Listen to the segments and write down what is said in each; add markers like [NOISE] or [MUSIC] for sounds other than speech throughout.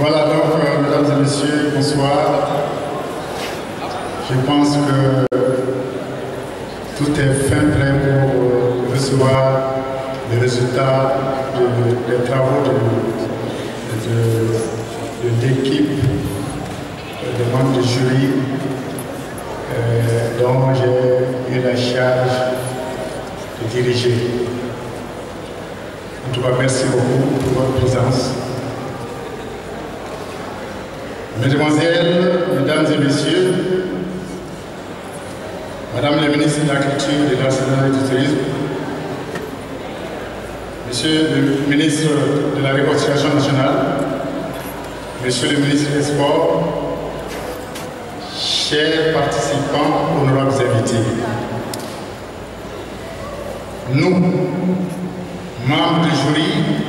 Voilà donc, euh, mesdames et messieurs, bonsoir. Je pense que tout est fin prêt pour euh, recevoir les résultats des travaux de, l'équipe de membres du jury euh, dont j'ai eu la charge de diriger. En tout cas, merci beaucoup pour votre présence. Mesdemoiselles, Mesdames et Messieurs, Madame la ministre de la Culture, de l'Arsenal et du Tourisme, Monsieur le ministre de la Réconciliation nationale, Monsieur le ministre des Sports, chers participants, honorables invités, nous, membres du jury,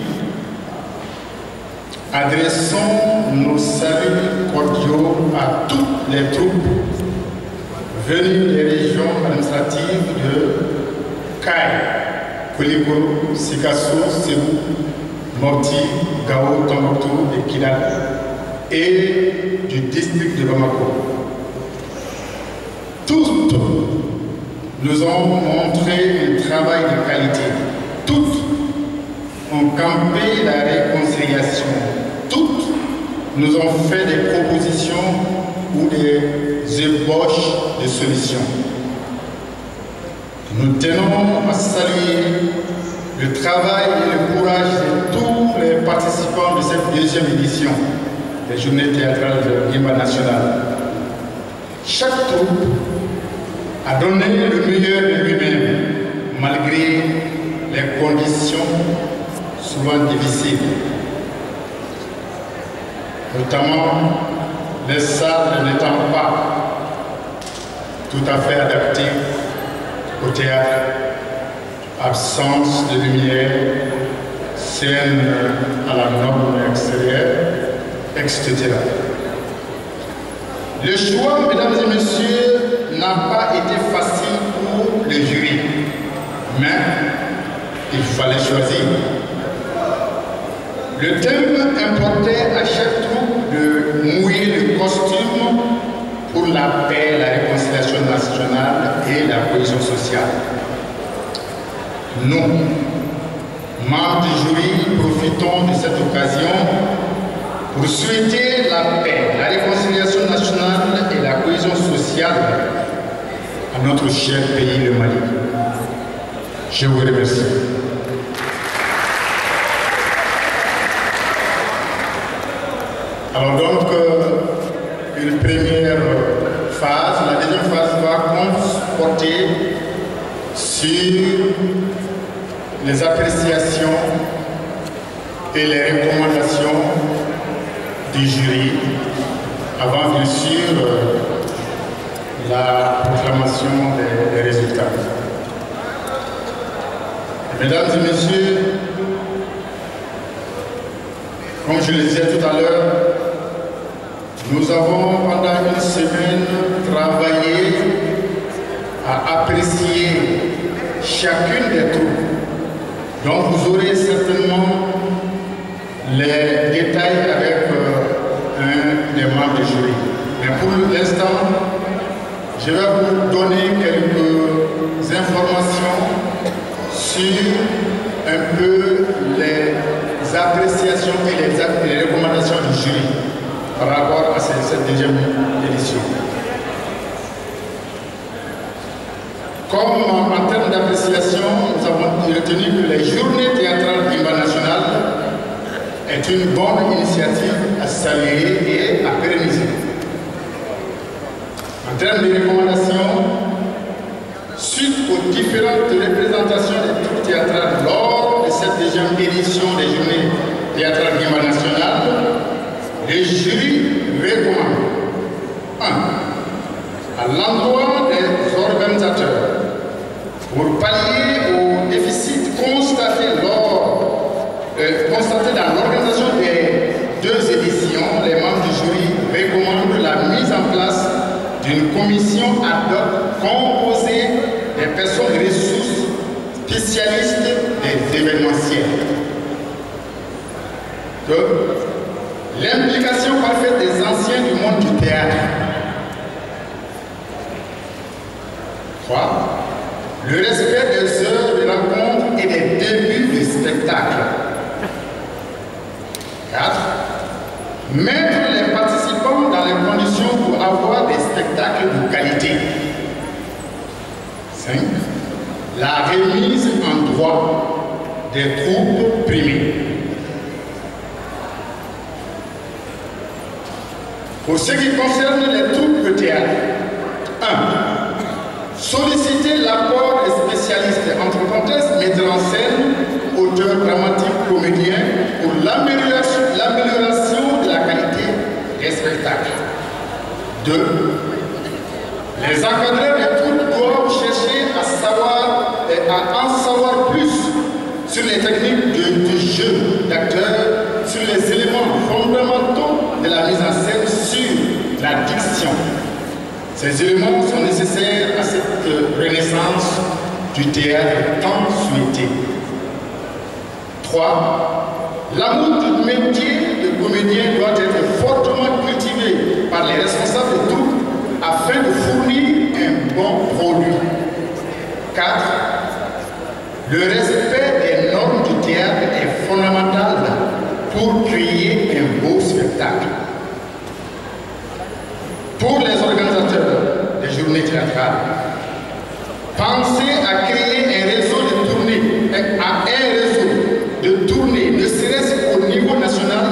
adressons nos saluts cordiaux à toutes les troupes venues des régions administratives de Kai, Koulibourou, Sikasso, Sebou, Moti, Gao, Tombouctou et Kidal et du district de Bamako. Toutes nous ont montré un travail de qualité. Toutes ont campé la réconciliation. Nous ont fait des propositions ou des ébauches de solutions. Nous tenons à saluer le travail et le courage de tous les participants de cette deuxième édition des Journées théâtrales de Guimba National. Chaque troupe a donné le meilleur de lui-même malgré les conditions souvent difficiles, notamment les salles n'étant pas tout à fait adaptées au théâtre, absence de lumière, scène à la norme extérieure, etc. Le choix, mesdames et messieurs, n'a pas été facile pour le jury, mais il fallait choisir. Le thème importait à chaque troupe de mouiller le costume pour la paix, la réconciliation nationale et la cohésion sociale. Nous, membres du jury, profitons de cette occasion pour souhaiter la paix, la réconciliation nationale et la cohésion sociale à notre cher pays, le Mali. Je vous remercie. Alors donc, euh, une première phase, la deuxième phase va porter sur les appréciations et les recommandations du jury avant bien sûr euh, la proclamation des, des résultats. Mesdames et messieurs, comme je le disais tout à l'heure, nous avons pendant une semaine travaillé à apprécier chacune des troupes. Donc vous aurez certainement les détails avec euh, un des membres du jury. Mais pour l'instant, je vais vous donner quelques informations sur un peu les appréciations et les, les recommandations du jury par rapport à cette deuxième édition. Comme en termes d'appréciation, nous avons retenu que les journées théâtrales d'Imba National est une bonne initiative à saluer et à pérenniser. En termes de recommandations, suite aux différentes représentations des troupes théâtrales lors de cette deuxième édition des journées théâtrales d'Imba National, le jury recommande 1. À l'endroit des organisateurs, pour pallier au déficit constaté, lors, euh, dans l'organisation des deux éditions, les membres du jury recommandent la mise en place d'une commission ad hoc composée des personnes ressources spécialistes des événementiels. Que l'implication parfaite des anciens du monde du théâtre. 3. Le respect des heures de rencontre et des débuts du spectacle. 4. Mettre les participants dans les conditions pour avoir des spectacles de qualité. 5. La remise en droit des troupes primées. Pour ce qui concerne les troupes de théâtre, 1. Solliciter l'apport des spécialistes, entre parenthèses, metteurs en scène, auteurs dramatiques, comédiens, pour l'amélioration de la qualité des spectacles. 2. Les encadreurs des troupes doivent chercher à savoir et à en savoir plus sur les techniques de, jeu d'acteurs, sur les éléments fondamentaux de la mise en scène, sur la diction. Ces éléments sont nécessaires à cette renaissance du théâtre tant souhaité. 3. L'amour du métier de comédien doit être fortement cultivé par les responsables de troupe afin de fournir un bon produit. 4. Le respect des normes du théâtre est fondamental pour créer un beau spectacle. Pour les organisateurs pensez à créer un réseau de tournées, à un réseau de tournées, ne serait-ce qu'au niveau national,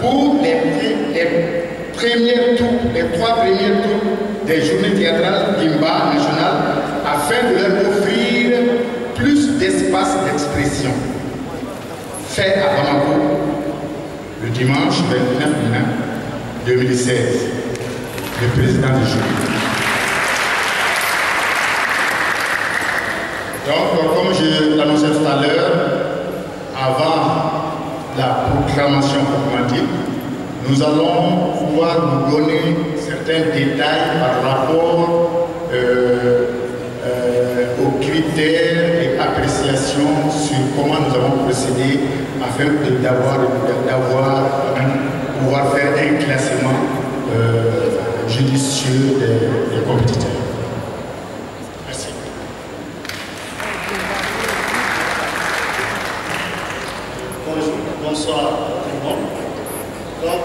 pour les, premières tours, les trois premiers tours des journées théâtrales d'Imba national, afin de leur offrir plus d'espace d'expression. Fait à Bamako le dimanche 29 mai 2016, le président du jury. Donc, comme je l'annonçais tout à l'heure, avant la proclamation programmatique, nous allons pouvoir nous donner certains détails par rapport euh, euh, aux critères et appréciations sur comment nous avons procédé afin d'avoir pouvoir faire un classement euh, judicieux des compétiteurs. Merci. Bonjour, bonsoir tout le monde. Donc,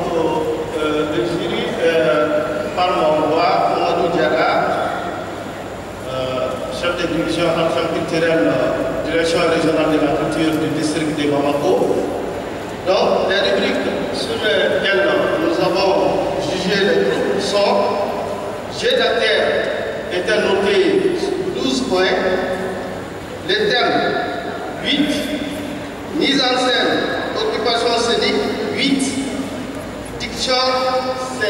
euh, le jury, euh, par mon voix, Mamadou Diara, euh, chef de division action direction régionale de la culture du district de Bamako. Donc, les rubriques sur lesquelles nous avons jugé les groupes sont Jet de terre était noté 12 points, les thèmes 8, mise en scène, occupation scénique 8, diction 7.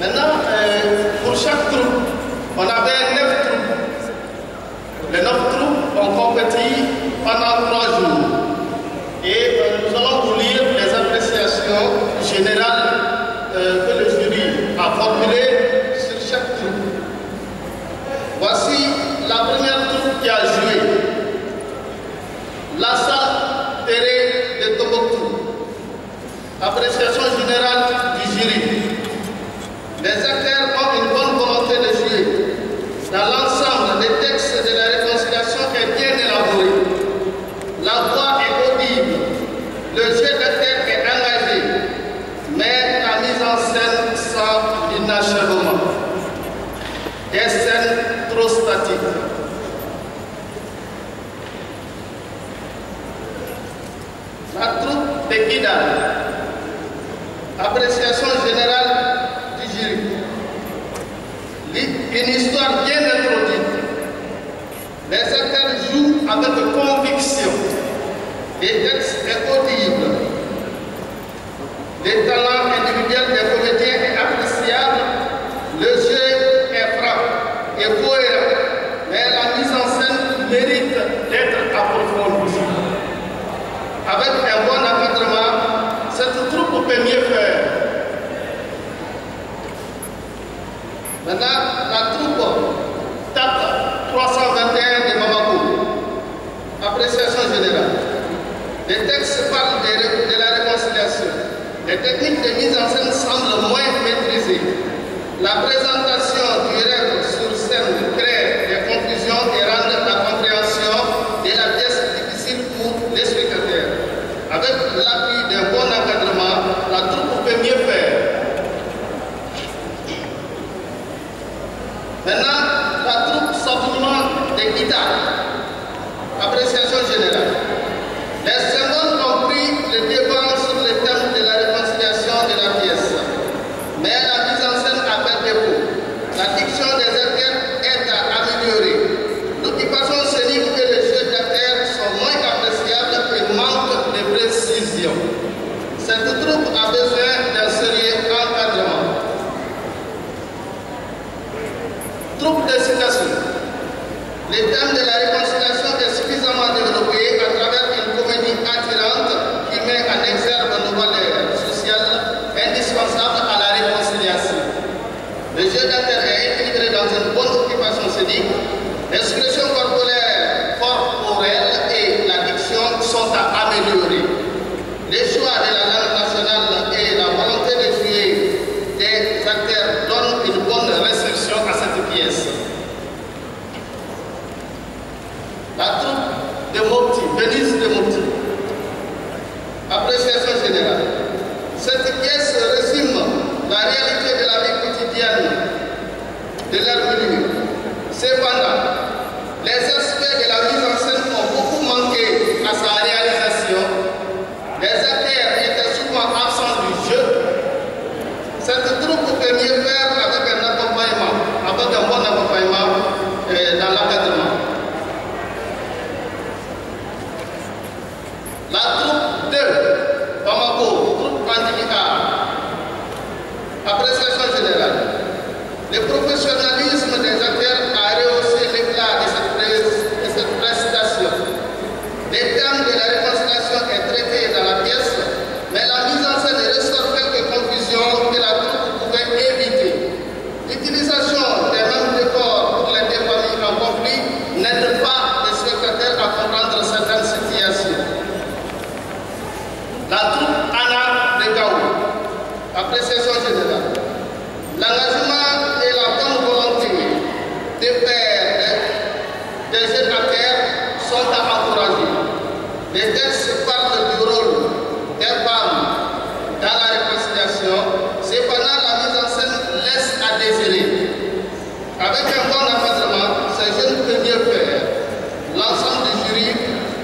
Maintenant, euh, pour chaque troupe, on avait 9 troupes. Les 9 troupes ont compétit pendant 3 jours. Et euh, nous allons vous lire les générales euh, que le jury a formulées sur chaque troupe. Voici la première troupe qui a joué. Lassa Terre de Tombouctou. Appréciation générale du jury. Les acteurs ont une bonne volonté de jouer. Dans l'ensemble, les textes de la réconciliation est bien élaboré. La voix est audible. Le jeu d'acteur est engagé. Mais la mise en scène sans inachèvement. Des scènes trop statiques. La troupe de Kidal. Appréciation générale du jury. Une histoire bien introduite. Les acteurs jouent avec conviction. Les textes sont audibles. Les talents individuels des comédiens est appréciable. Le jeu est franc et cohérent. Mais la mise en scène mérite d'être approfondie. Avec un bon encadrement, cette troupe peut mieux faire. Maintenant, la troupe TAP 321 de Bamako. Appréciation générale. Les textes parlent de, la réconciliation. les techniques de mise en scène semblent moins maîtrisées. La présentation du rêve sur scène crée des confusions et rend la compréhension de la pièce difficile pour les spectateurs. Avec l'appui d'un bon encadrement, la troupe peut mieux faire. Maintenant, la troupe s'appuyant des guitares. Appréciation générale. Les secondes ont pris le débat sur le thème de la réconciliation de la pièce. Mais la mise en scène appelle défaut. La diction des acteurs est à améliorer. L'occupation scénique et le jeu d'acteurs sont moins appréciables et manquent de précision. Cette troupe a besoin d'un sérieux encadrement. Troupe de citation. Le thème de la réconciliation est suffisamment développé à travers une comédie attirante qui met en exergue nos valeurs sociales indispensables à la réconciliation. Le jeu d'acteur est équilibré dans une bonne occupation scénique. L'expression corporelle, corporelle et la diction sont à améliorer. Les choix de la langue nationale et la volonté de jouer des acteurs donnent une bonne réception à cette pièce. La troupe de Mopti, Venise de Mopti. Appréciation générale. Cette pièce résume la réalité de la vie quotidienne de leur milieu. Cependant, les aspects de la mise en scène ont beaucoup manqué à sa réalisation. Les acteurs étaient souvent absents du jeu. Cette troupe peut mieux faire avec un accompagnement, avec un bon accompagnement euh, dans l'encadrement. La troupe de Bamako, troupe Pandimika, appréciation générale. Le professionnalisme des acteurs a rehaussé l'éclat de cette, pré- de cette prestation. Le thème de la réconciliation est traité dans la pièce, mais la mise en scène ressort quelques confusions que la troupe pouvait éviter. L'utilisation des mêmes décors pour les deux familles en conflit n'aide pas les spectateurs à comprendre certaines situations. La troupe Anna de Gao, appréciation générale. L'engagement et la bonne volonté des pères des, des jeunes acteurs sont à encourager. Les textes parlent du rôle des femmes dans la réconciliation, cependant la mise en scène laisse à désirer bon encadrement, ces jeunes peuvent mieux faire. L'ensemble du jury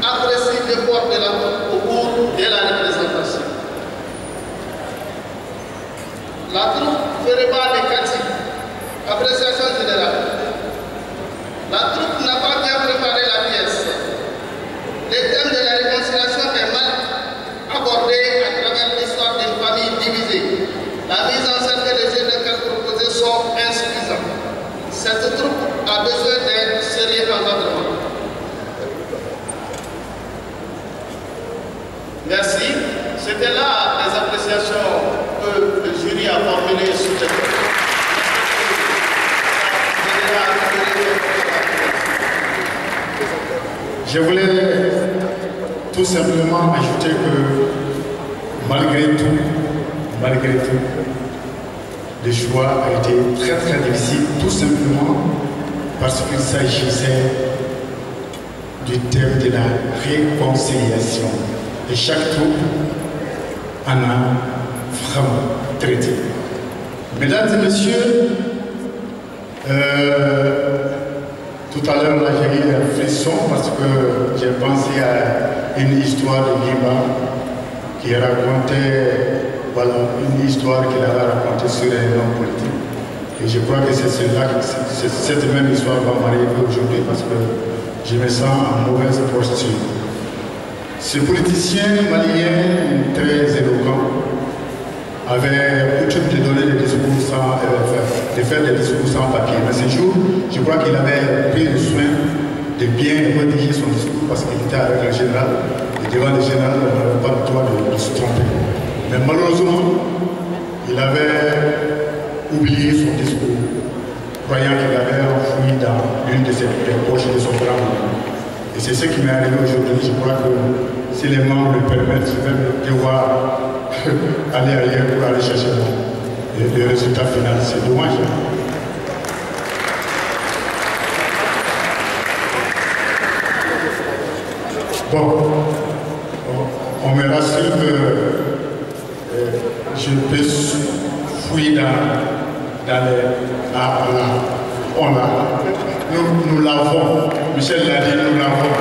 apprécie l'effort de la troupe au cours de la représentation. La troupe Fereba de Kati, appréciation générale. La troupe n'a pas bien préparé la pièce. Le thème de la réconciliation est mal abordé à travers l'histoire d'une famille divisée. La mise en scène et les jeux de cartes proposés sont insuffisants. Cette troupe a besoin d'un sérieux encadrement. Merci. C'était là les appréciations que le jury a formulées sur le Je voulais tout simplement ajouter que malgré tout, malgré tout, le choix a été très très difficile, tout simplement parce qu'il s'agissait du thème de la réconciliation. Et chaque troupe en a vraiment traité. Mesdames et messieurs, euh, tout à l'heure, j'ai eu un frisson parce que j'ai pensé à une histoire de Liba qui racontait, voilà, une histoire qu'il avait racontée sur un homme politique. Et je crois que c'est cela, cette même histoire va m'arriver aujourd'hui parce que je me sens en mauvaise posture. Ce politicien malien très éloquent avait coutume de donner des discours sans, euh, de faire des discours sans papier. Mais ce jour, je crois qu'il avait pris le soin de bien rédiger son discours parce qu'il était avec le général. Et devant le général, on n'avait pas le droit de se tromper. Mais malheureusement, il avait oublié son discours, croyant qu'il avait enfoui dans l'une de ses poches de son grand. Et c'est ce qui m'est arrivé aujourd'hui. Je crois que si les membres le permettent, je vais devoir [LAUGHS] aller ailleurs pour aller chercher le, le résultat final. C'est dommage. Bon, on, me rassure que je peux fouiller dans, dans les. On l'a. Nous l'avons. Michel l'a dit, nous l'avons.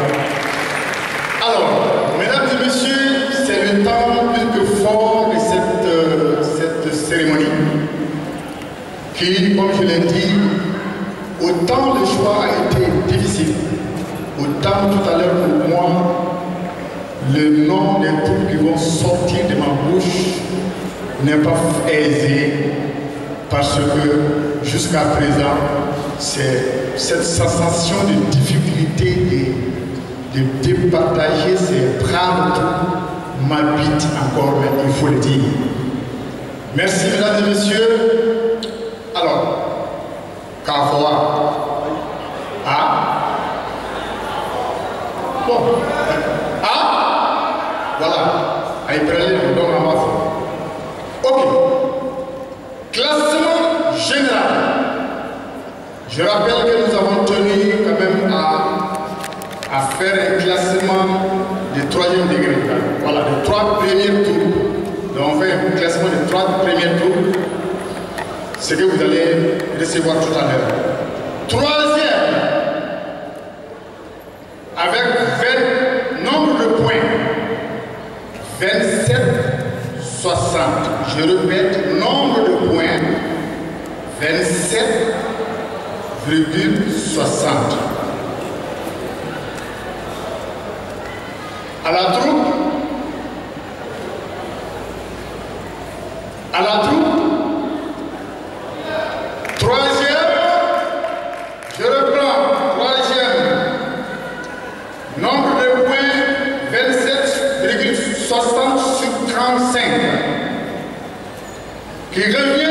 Alors, mesdames et messieurs, c'est le temps plus que fort de cette, euh, cette cérémonie qui, comme je l'ai dit, autant le choix a été difficile, autant tout à l'heure pour moi, le nom des troupes qui vont sortir de ma bouche n'est pas aisé parce que jusqu'à présent, c'est cette sensation de difficulté de, de départager ces braves m'habite encore, mais il faut le dire. Merci mesdames et messieurs. Alors, Kafoa. Ah? Bon. Ah? Voilà. Aïbrele, nous donne un bafou. Ok. Classement général. Je rappelle que nous avons tenu quand même à, faire un classement de troisième degré. Voilà, les trois premiers tours. Donc on fait un classement des trois premiers tours. Ce que vous allez recevoir tout à l'heure. Troisième, avec 20 nombre de points. 27, 60. Je répète, nombre de points. 27,60. À la troupe, à la troupe, troisième, je reprends, troisième, nombre de points 27,60 sur 35, qui revient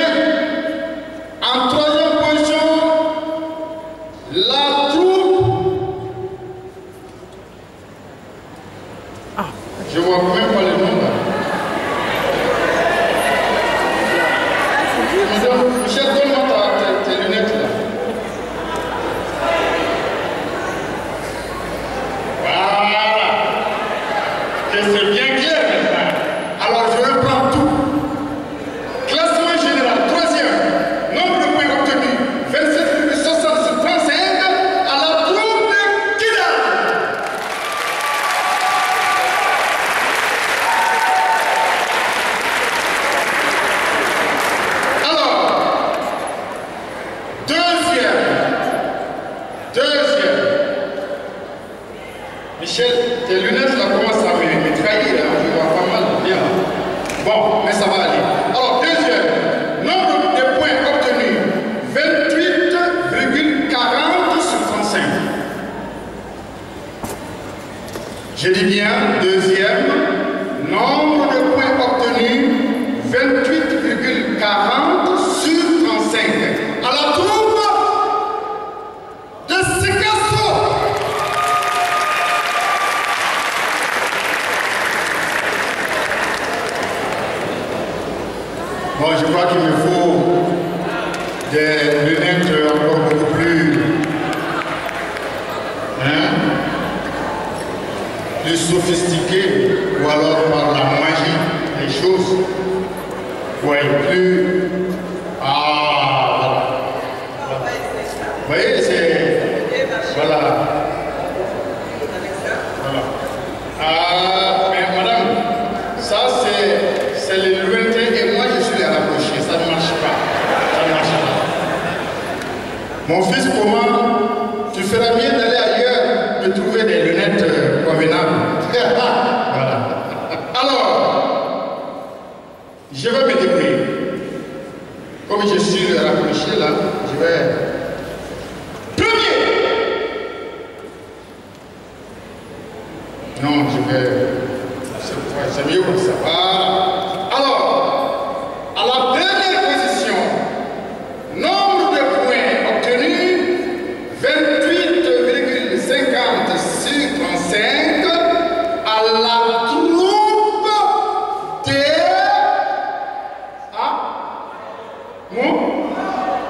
en troisième position, la troupe. Je vois même pas le nom là. Madame, Michel, donne-moi ta- tes- tes lunettes là. Voilà. Que c'est bien clair maintenant. Alors je reprends tout. Classement général, troisième. Nombre de points obtenus, 27,60 sur 35 à la troupe de Kidal. Alors, deuxième, deuxième. Michel, tes lunettes là commencent à me, me trahir, là. je vois pas mal, bien. Bon, mais ça va aller. Alors, deuxième, nombre de points obtenus, 28,40 sur 35. Je dis bien, deuxième, nombre de points obtenus, 28,40 sur 35. À la troupe de Sikasso. Bon, je crois qu'il me faut des lunettes encore beaucoup plus. Hein? Plus sophistiquées, ou alors par la magie des choses. Ouais, plus. Ah, voilà. Vous voyez, c'est. Voilà. Voilà. Ah, mais madame, ça c'est, c'est le lointain et moi je suis les rapprochés. Ça ne marche pas. Ça ne marche pas. Eh?